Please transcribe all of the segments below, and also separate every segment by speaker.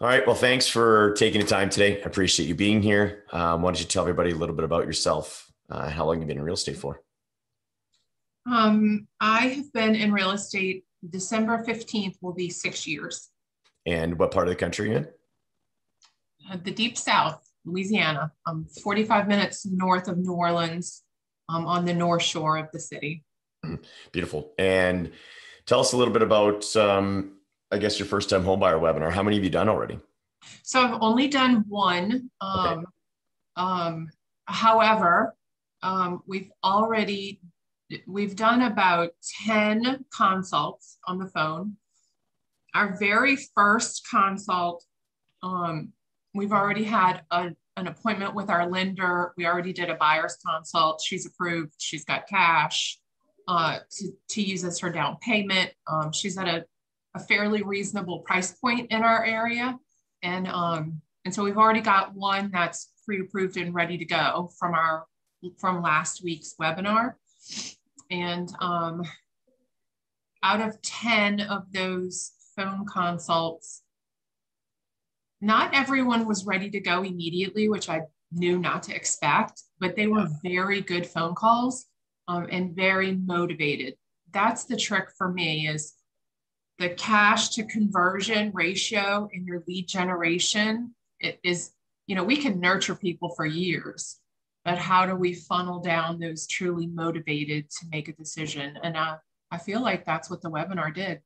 Speaker 1: All right. Well, thanks for taking the time today. I appreciate you being here. Um, why don't you tell everybody a little bit about yourself? Uh, how long you've been in real estate for?
Speaker 2: Um, I have been in real estate. December 15th will be six years.
Speaker 1: And what part of the country are you in?
Speaker 2: Uh, the deep south, Louisiana. I'm 45 minutes north of New Orleans um, on the north shore of the city.
Speaker 1: Beautiful. And tell us a little bit about um, I guess your first time homebuyer webinar. How many have you done already?
Speaker 2: So I've only done one. Um, okay. um, however, um, we've already we've done about 10 consults on the phone. Our very first consult, um, we've already had a, an appointment with our lender. We already did a buyer's consult. She's approved. She's got cash uh, to, to use as her down payment. Um, she's at a a fairly reasonable price point in our area. And, um, and so we've already got one that's pre-approved and ready to go from our, from last week's webinar. And um, out of 10 of those phone consults, not everyone was ready to go immediately, which I knew not to expect, but they were very good phone calls um, and very motivated. That's the trick for me is the cash to conversion ratio in your lead generation is, you know, we can nurture people for years, but how do we funnel down those truly motivated to make a decision? And uh, I feel like that's what the webinar did.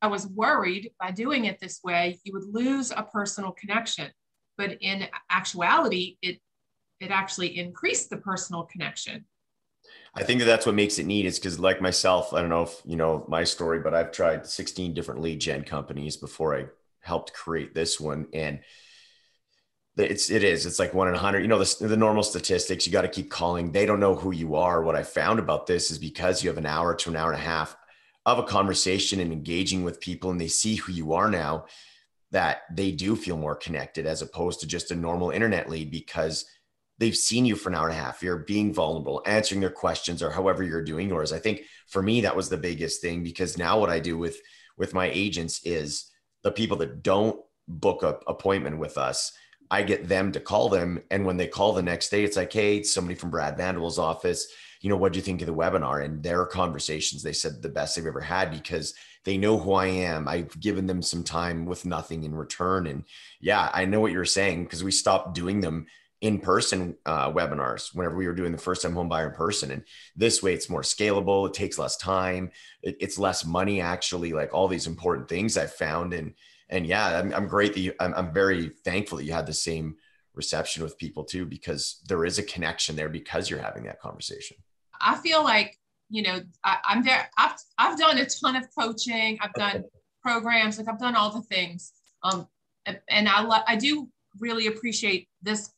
Speaker 2: I was worried by doing it this way, you would lose a personal connection. But in actuality, it it actually increased the personal connection
Speaker 1: I think that that's what makes it neat is because like myself, I don't know if you know my story, but I've tried 16 different lead gen companies before I helped create this one. And it's, it is, it's like one in a hundred, you know, the, the normal statistics, you got to keep calling. They don't know who you are. What I found about this is because you have an hour to an hour and a half of a conversation and engaging with people and they see who you are now that they do feel more connected as opposed to just a normal internet lead because they've seen you for an hour and a half. You're being vulnerable, answering their questions, or however you're doing yours. I think for me that was the biggest thing because now what I do with with my agents is the people that don't book a appointment with us. I get them to call them, and when they call the next day, it's like, "Hey, it's somebody from Brad Van De Walle's office. You know, what do you think of the webinar?" And their conversations, they said the best they've ever had because they know who I am. I've given them some time with nothing in return, and yeah, I know what you're saying because we stopped doing them in-person uh, webinars whenever we were doing the first time home buyer in person. And this way it's more scalable it takes less time it, it's less money actually like all these important things i found. And and yeah i'm, I'm great that you I'm, I'm very thankful that you had the same reception with people too because there is a connection there because you're having that conversation.
Speaker 2: I feel like you know I, i'm there I've, I've done a ton of coaching i've done programs like i've done all the things. Um and i i do really appreciate this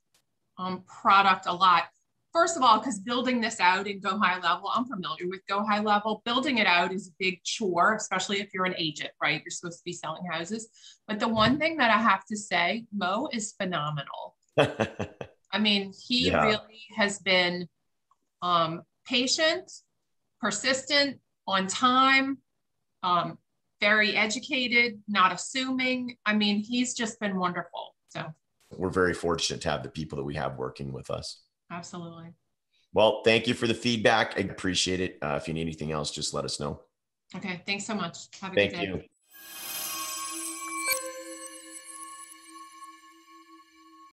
Speaker 2: um, product a lot. First of all, because building this out in Go High Level, I'm familiar with Go High Level. Building it out is a big chore, especially if you're an agent, right? You're supposed to be selling houses. But the one thing that I have to say, Mo is phenomenal. I mean, he yeah. really has been um, patient, persistent, on time, um, very educated, not assuming. I mean, he's just been wonderful. So
Speaker 1: we're very fortunate to have the people that we have working with us.
Speaker 2: Absolutely.
Speaker 1: Well, thank you for the feedback. I appreciate it. Uh, if you need anything else, just let us know.
Speaker 2: Okay. Thanks so much.
Speaker 1: Have a thank good day. You.